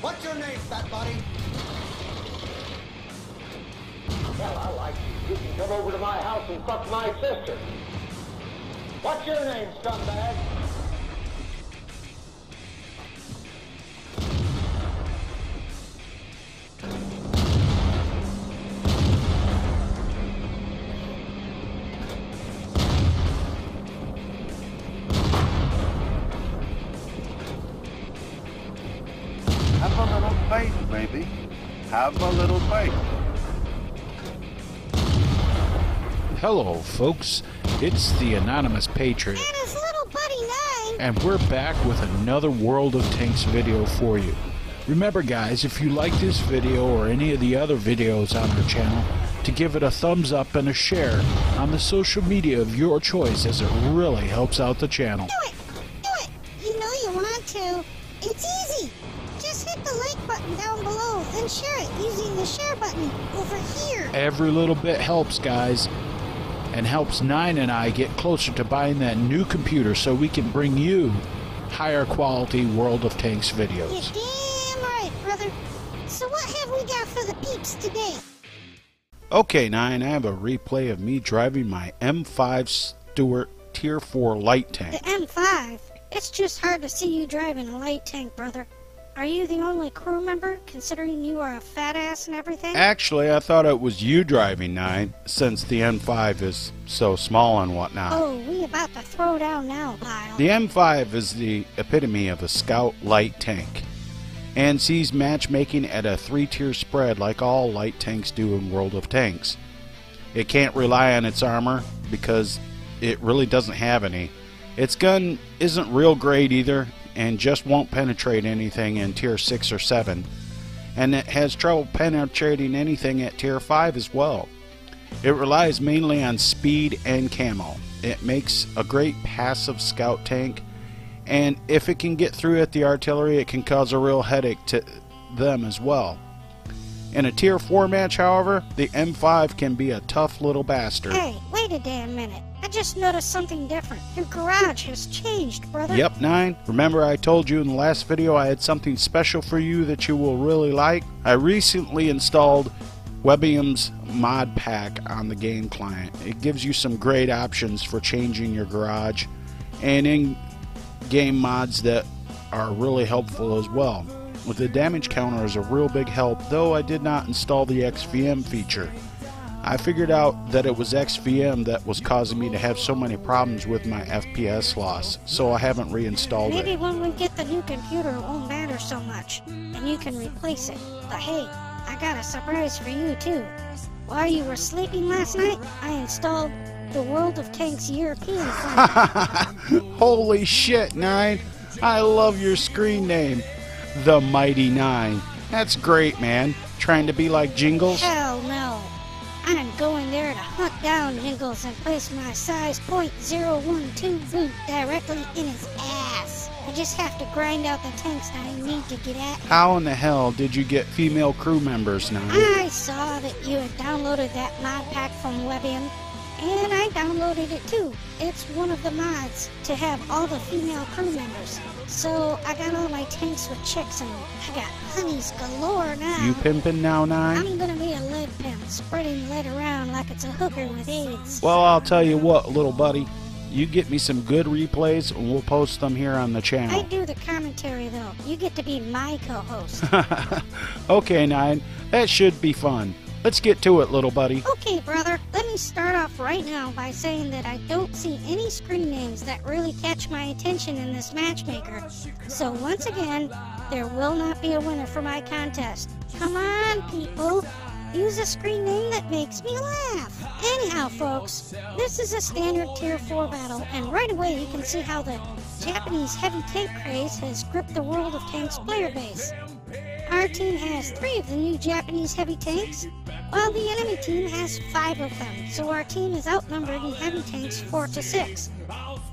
What's your name, fat body? Well, I like you. You can come over to my house and fuck my sister. What's your name, scumbag? Hello, folks. It's the Anonymous Patriot, And his little buddy Nine. and we're back with another World of Tanks video for you. Remember, guys, if you like this video or any of the other videos on our channel, to give it a thumbs up and a share on the social media of your choice, as it really helps out the channel. Do it! Do it! You know you want to. It's easy. Just hit the like button down below, then share it using the share button over here. Every little bit helps, guys, and helps Nine and I get closer to buying that new computer so we can bring you higher quality World of Tanks You're videos. damn right, brother. So what have we got for the peeps today? Okay, Nine, I have a replay of me driving my M5 Stuart Tier 4 light tank. The. M5. It's just hard to see you driving a light tank, brother. Are you the only crew member, considering you are a fat ass and everything? Actually, I thought it was you driving, Nine, since the M5 is so small and whatnot. Oh, we about to throw down now, pile. The M5 is the epitome of a scout light tank and sees matchmaking at a three tier spread like all light tanks do in World of Tanks. It can't rely on its armor because it really doesn't have any. Its gun isn't real great either and just won't penetrate anything in tier 6 or 7. And it has trouble penetrating anything at tier 5 as well. It relies mainly on speed and camo. It makes a great passive scout tank, and if it can get through at the artillery, it can cause a real headache to them as well. In a tier 4 match, however, the M5 can be a tough little bastard. Hey, wait a damn minute. I just noticed something different. Your garage has changed, brother. Yep, 9. Remember I told you in the last video I had something special for you that you will really like? I recently installed Webium's mod pack on the game client. It gives you some great options for changing your garage and in game mods that are really helpful as well. With the damage counter is a real big help, though I did not install the XVM feature. I figured out that it was XVM that was causing me to have so many problems with my FPS loss, so I haven't reinstalled Maybe it. Maybe when we get the new computer, it won't matter so much, and you can replace it. But hey, I got a surprise for you too. While you were sleeping last night, I installed the World of Tanks European. Holy shit, Nine! I love your screen name, The Mighty Nine. That's great, man. Trying to be like Jingles? Hell no. I'm going there to hunt down Jingles and place my size .012 boot directly in his ass. I just have to grind out the tanks that I need to get at. How in the hell did you get female crew members, now? I saw that you had downloaded that mod pack from Webium, and I downloaded it too. It's one of the mods to have all the female crew members. So I got all my tanks with chicks them. I got honeys galore now. You pimping now, Nine? I'm gonna be a lead pimp, spreading lead around like it's a hooker with AIDS. Well, I'll tell you what, little buddy. You get me some good replays, and we'll post them here on the channel. I do the commentary though. You get to be my co-host. okay, Nine. That should be fun. Let's get to it, little buddy. Okay, brother, let me start off right now by saying that I don't see any screen names that really catch my attention in this matchmaker. So once again, there will not be a winner for my contest. Come on, people. Use a screen name that makes me laugh. Anyhow, folks, this is a standard tier 4 battle, and right away you can see how the Japanese heavy tank craze has gripped the World of Tanks player base. Our team has three of the new Japanese heavy tanks, while the enemy team has five of them, so our team is outnumbered in heavy tanks 4 to 6.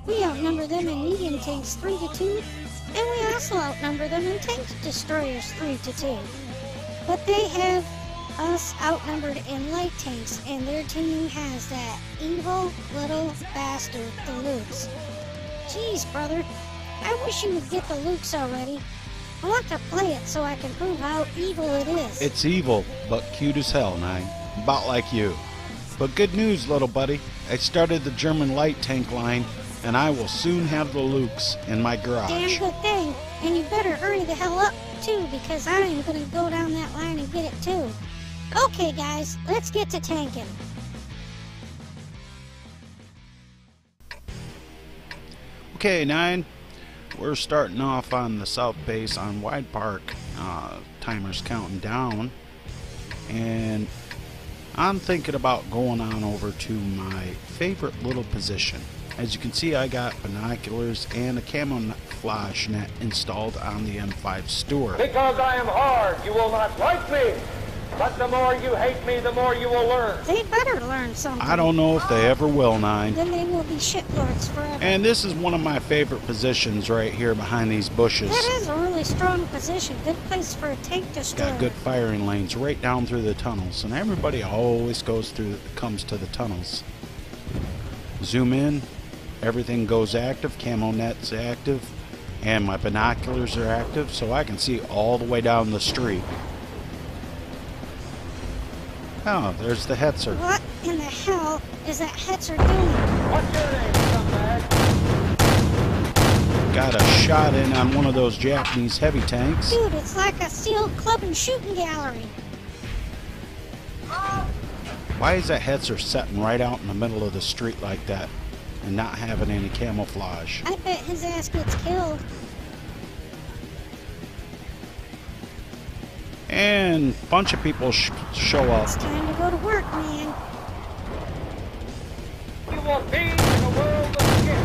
We outnumber them in medium tanks 3 to 2, and we also outnumber them in tank destroyers 3 to 2. But they have us outnumbered in light tanks, and their team has that evil little bastard, the Luchs. Jeez, brother, I wish you would get the Luchs already. I want to play it so I can prove how evil it is. It's evil, but cute as hell, Nine. About like you. But good news, little buddy. I started the German light tank line, and I will soon have the Luchs in my garage. Damn good thing. And you better hurry the hell up, too, because I am going to go down that line and get it, too. Okay, guys, let's get to tanking. Okay, Nine. We're starting off on the south base on Wide Park. Uh, timer's counting down. And I'm thinking about going on over to my favorite little position. As you can see, I got binoculars and a camouflage net installed on the M5 Stuart. Because I am hard, you will not like me. But the more you hate me, the more you will learn. They better learn something. I don't know if they ever will, Nine. Then they will be shitlords forever. And this is one of my favorite positions right here behind these bushes. that is a really strong position. Good place for a tank destroyer. Got good firing lanes right down through the tunnels, and everybody always goes through, comes to the tunnels. Zoom in, everything goes active, camo net's active, and my binoculars are active, so I can see all the way down the street. Oh, there's the Hetzer. What in the hell is that Hetzer doing? What's your name, scumbag? Got a shot in on one of those Japanese heavy tanks. Dude, it's like a sealed club and shooting gallery. Why is that Hetzer sitting right out in the middle of the street like that and not having any camouflage? I bet his ass gets killed. And a bunch of people sh- show up. It's time to go to work, man. You will be in a world of shit.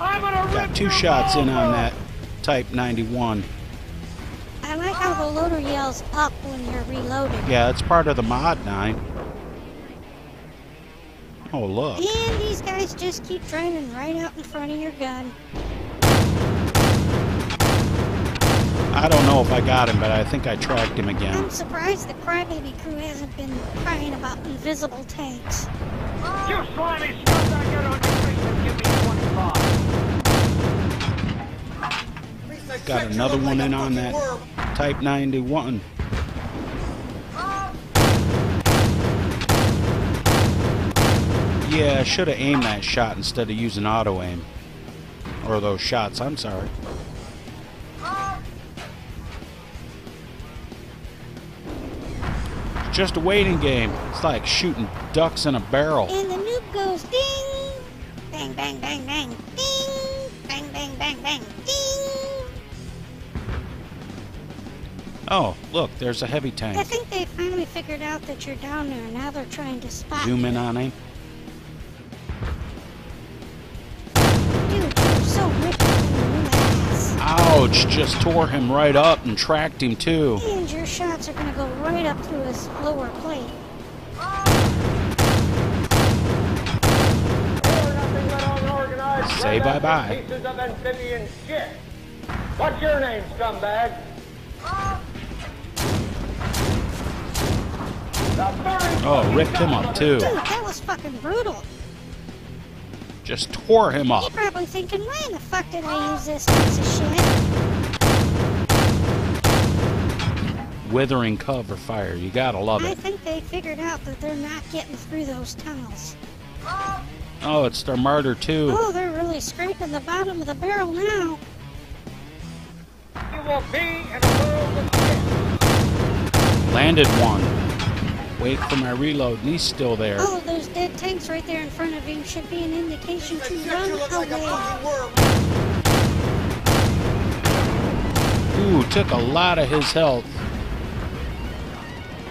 I'm gonna Got two shots in on that Type 91. I like how the loader yells up when you're reloading. Yeah, it's part of the mod 9. Oh, look. And these guys just keep driving right out in front of your gun. I don't know if I got him, but I think I tracked him again. I'm surprised the Crybaby crew hasn't been crying about invisible tanks. You slimy scumbag, get on your face and give me 25. Got another one in on that Type 91. Yeah, I should have aimed that shot instead of using auto aim. Or those shots, I'm sorry. Just a waiting game. It's like shooting ducks in a barrel. And the noob goes ding! Bang, bang, bang, bang. Ding! Bang, bang, bang, bang. Ding! Oh, look, there's a heavy tank. I think they finally figured out that you're down there. And now they're trying to spot Zoom you. in on him. Ouch, just tore him right up and tracked him too. And your shots are gonna go right up through his lower plate. You're nothing but unorganized Say bye-bye. Pieces of amphibian shit. What's your name, scumbag? Oh, ripped him up too. Dude, that was fucking brutal. Just tore him up. You're probably thinking, why in the fuck did I use this piece of shit? Withering cover fire. You gotta love I it. I think they figured out that they're not getting through those tunnels. Oh, it's their martyr too. Oh, they're really scraping the bottom of the barrel now. You will be in a world of. Landed one. Wait for my reload, and he's still there. All of those dead tanks right there in front of you should be an indication to run away. Ooh, took a lot of his health.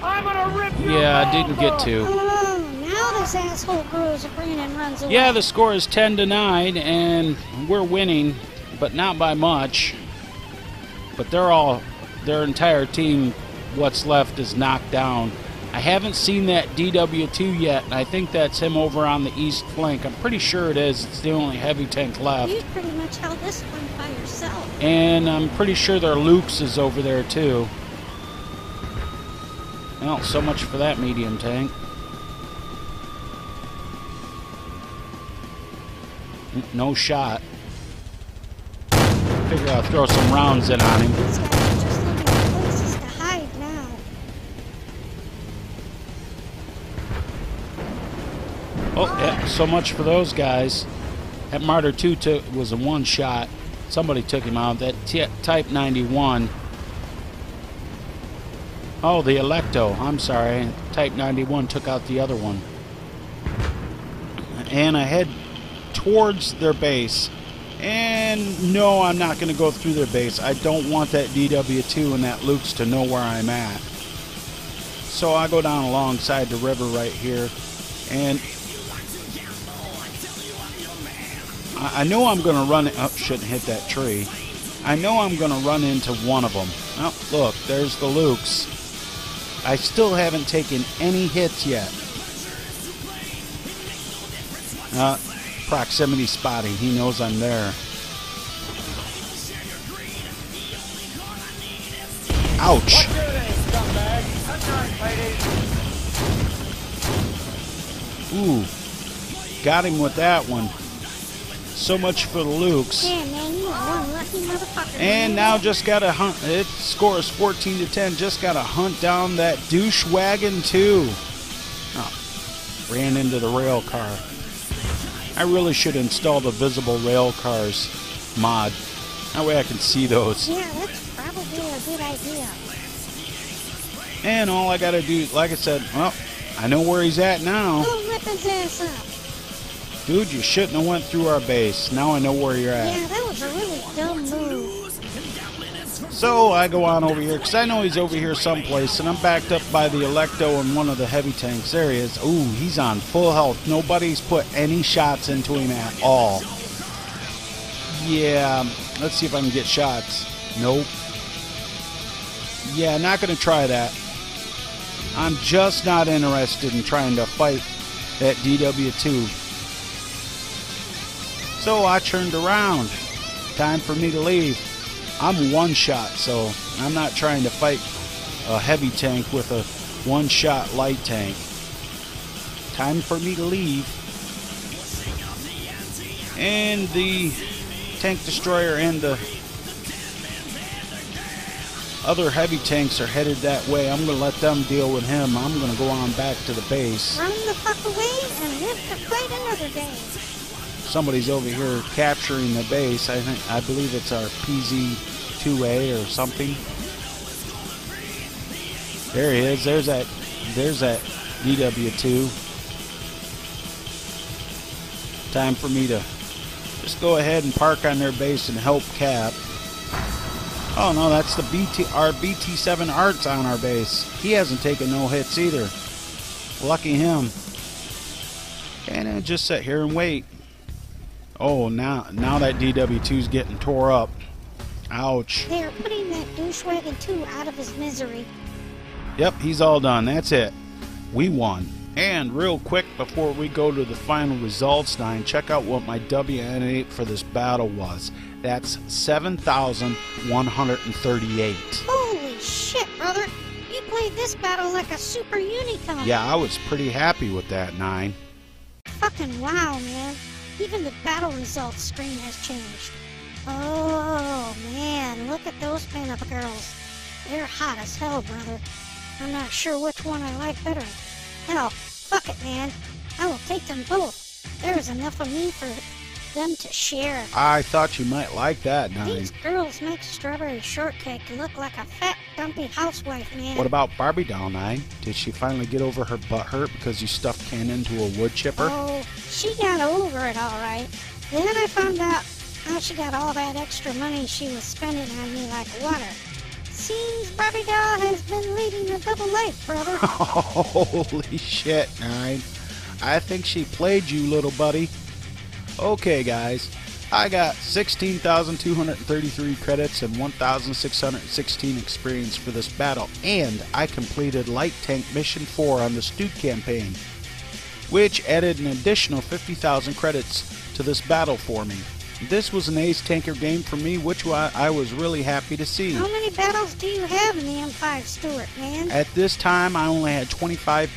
I'm gonna rip your Yeah, I didn't get to. Oh, now this asshole grows a brain and runs away. Yeah, the score is 10 to 9, and we're winning, but not by much. But they're all, their entire team, what's left is knocked down. I haven't seen that DW2 yet, and I think that's him over on the east flank. I'm pretty sure it is. It's the only heavy tank left. You pretty much held this one by yourself. And I'm pretty sure their Luchs is over there too. Well, so much for that medium tank. No shot. figure I'll throw some rounds in on him. So much for those guys. That Marder 2 took, was a one shot. Somebody took him out. That Type 91. Oh, the Alecto. I'm sorry. Type 91 took out the other one. And I head towards their base. And no, I'm not going to go through their base. I don't want that DW2 and that Luchs to know where I'm at. So I go down alongside the river right here. And I know I'm going to run. Oh, shouldn't hit that tree. I know I'm going to run into one of them. Oh, look, there's the Luchs. I still haven't taken any hits yet. Uh, proximity spotting. He knows I'm there. Ouch. Ooh. Got him with that one. So much for the Luchs. Yeah, man, you lucky motherfucker. And now just got to hunt. It scores 14 to 10. Just got to hunt down that douche wagon too. Oh, ran into the rail car. I really should install the visible rail cars mod. That way I can see those. Yeah, that's probably a good idea. And all I got to do, like I said, well, I know where he's at now. His ass up. Dude, you shouldn't have went through our base. Now I know where you're at. Yeah, that was a really dumb move. So I go on over here because I know he's over here someplace, and I'm backed up by the Alecto and one of the heavy tanks. There he is. Ooh, he's on full health. Nobody's put any shots into him at all. Yeah, let's see if I can get shots. Nope. Yeah, not going to try that. I'm just not interested in trying to fight that DW2. So I turned around. Time for me to leave. I'm one shot, so I'm not trying to fight a heavy tank with a one shot light tank. Time for me to leave. And the tank destroyer and the other heavy tanks are headed that way. I'm to let them deal with him. I'm to go on back to the base. Run the fuck away and live to fight another day. Somebody's over here capturing the base. I think I believe it's our PZ2A or something. There he is. There's that. There's that DW2. Time for me to just go ahead and park on their base and help cap. Oh no, that's the BT our BT7 Arts on our base. He hasn't taken no hits either. Lucky him. And I uh, just sit here and wait. Oh, now now that DW2's getting tore up. Ouch. They are putting that douchewagon 2 out of his misery. Yep, he's all done. That's it. We won. And real quick before we go to the final results, Nine, check out what my WN8 for this battle was. That's 7,138. Holy shit, brother. You played this battle like a super unicorn. Yeah, I was pretty happy with that, Nine. Fucking wow, man. Even the battle results screen has changed. Oh, man. Look at those pinup girls. They're hot as hell, brother. I'm not sure which one I like better. Hell, fuck it, man. I will take them both. There is enough of me for them to share. I thought you might like that, Nine. These girls make strawberry shortcake look like a fat, dumpy housewife, man. What about Barbie Doll, Nine? Did she finally get over her butt hurt because you stuffed Ken into a wood chipper? Oh, she got over it all right. Then I found out how she got all that extra money she was spending on me like water. Seems Barbie doll has been leading a double life, brother. Holy shit, Nine. I think she played you, little buddy. Okay, guys. I got 16,233 credits and 1,616 experience for this battle, and I completed Light Tank Mission 4 on the StuG campaign, which added an additional 50,000 credits to this battle for me. This was an ace tanker game for me, which I I was really happy to see. How many battles do you have in the M5 Stuart, man? At this time, I only had 25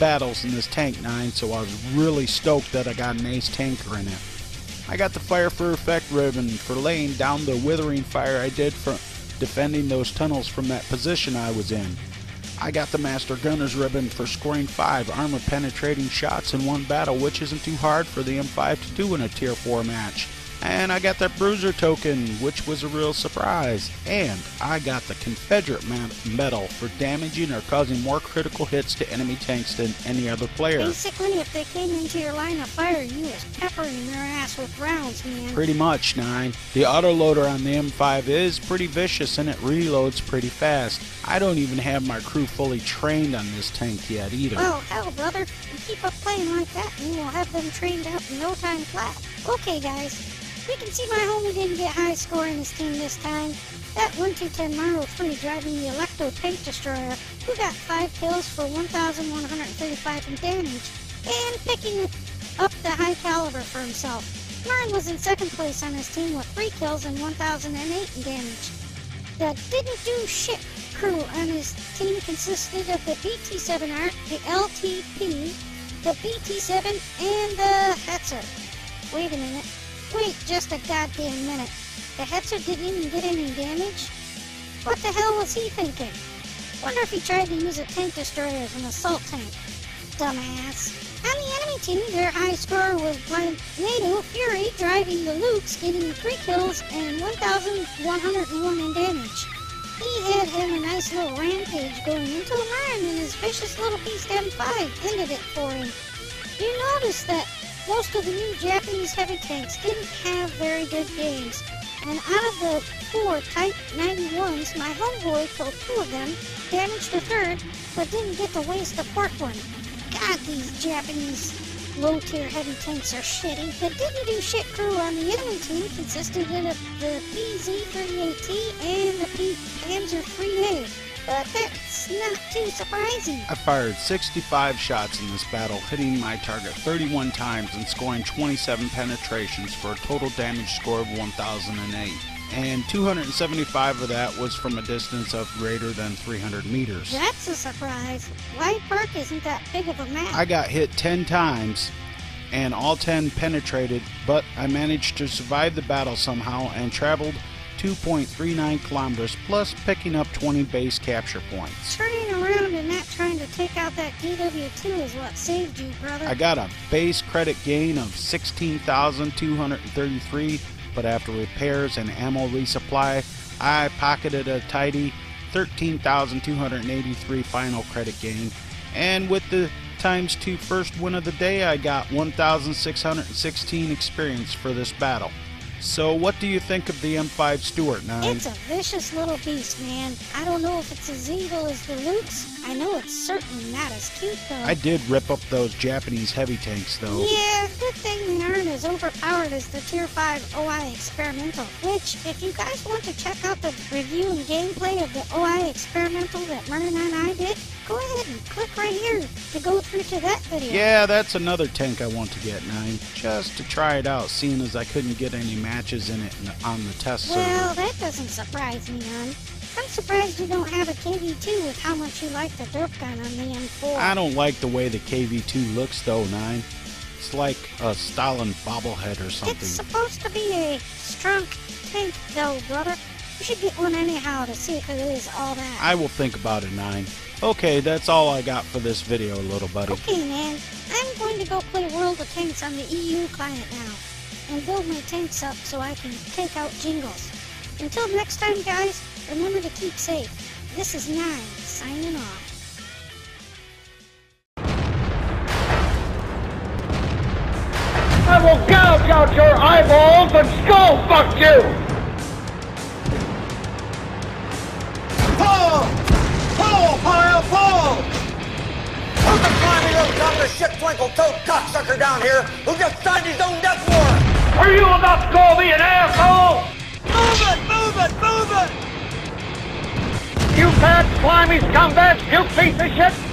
battles in this tank 9, so I was really stoked that I got an ace tanker in it. I got the Fire for Effect ribbon for laying down the withering fire I did for defending those tunnels from that position I was in. I got the Master Gunner's ribbon for scoring 5 armor penetrating shots in one battle, which isn't too hard for the M5 to do in a Tier 4 match. And I got that Bruiser token, which was a real surprise. And I got the Confederate medal for damaging or causing more critical hits to enemy tanks than any other player. Basically, if they came into your line of fire, you was peppering their ass with rounds, man. Pretty much, Nine. The autoloader on the M5 is pretty vicious and it reloads pretty fast. I don't even have my crew fully trained on this tank yet either. Well, hell, brother, you keep up playing like that and you'll have them trained out in no time flat. Okay, guys, we can see my homie didn't get high score in his team this time. That 1210 Mark 3 driving the Alecto Tank Destroyer, who got 5 kills for 1,135 in damage, and picking up the high caliber for himself. Martin was in second place on his team with 3 kills and 1,008 in damage. The didn't do shit crew on his team consisted of the BT7R, the LTP, the BT-7, and the Hetzer. Wait a minute. Wait just a goddamn minute. The Hetzer didn't even get any damage? What the hell was he thinking? Wonder if he tried to use a tank destroyer as an assault tank. Dumbass. On the enemy team, their high score was NATO Fury driving the Luchs, getting 3 kills and 1,101 in damage. He had him a nice little rampage going until Ryan and his vicious little beast M5 ended it for him. You notice that most of the new Japanese heavy tanks didn't have very good games, and out of the four Type 91s, my homeboy killed two of them, damaged a third, but didn't get to waste a fourth one. God, these Japanese low-tier heavy tanks are shitty. The do shit crew on the enemy team consisted of the PZ-38T and the P Panzer 3A but that's not too surprising. I fired 65 shots in this battle, hitting my target 31 times and scoring 27 penetrations for a total damage score of 1008. And 275 of that was from a distance of greater than 300 meters. That's a surprise. Wide Park isn't that big of a map. I got hit 10 times and all 10 penetrated, but I managed to survive the battle somehow and traveled 2.39 kilometers, plus picking up 20 base capture points. Turning around and not trying to take out that DW2 is what saved you, brother. I got a base credit gain of 16,233, but after repairs and ammo resupply, I pocketed a tidy 13,283 final credit gain. And with the times two first win of the day, I got 1,616 experience for this battle. So, what do you think of the M5 Stuart 9? It's a vicious little beast, man. I don't know if it's as evil as the Luchs. I know it's certainly not as cute, though. I did rip up those Japanese heavy tanks, though. Yeah, good thing they aren't as overpowered as the Tier 5 OI Experimental. Which, if you guys want to check out the review and gameplay of the OI Experimental that Merlin and I did, go ahead and click right here to go through to that video. Yeah, that's another tank I want to get, Nine. Just to try it out, seeing as I couldn't get any matches in it on the test well, server. Well, that doesn't surprise me none. I'm surprised you don't have a KV-2 with how much you like the derp gun on the M4. I don't like the way the KV-2 looks, though, Nine. It's like a Stalin bobblehead or something. It's supposed to be a strong tank, though, brother. You should get one anyhow to see if it is all that. I will think about it, Nine. Okay, that's all I got for this video, little buddy. Okay, man. I'm going to go play World of Tanks on the EU client now and build my tanks up so I can take out jingles. Until next time, guys, remember to keep safe. This is Nine, signing off. I will gouge out your eyeballs and skull fuck you! Who's the slimy little dumb shit twinkle toed cocksucker down here who just signed his own death warrant? Are you about to call me an asshole? Move it! Move it! Move it! You fat, slimy scumbag, you piece of shit!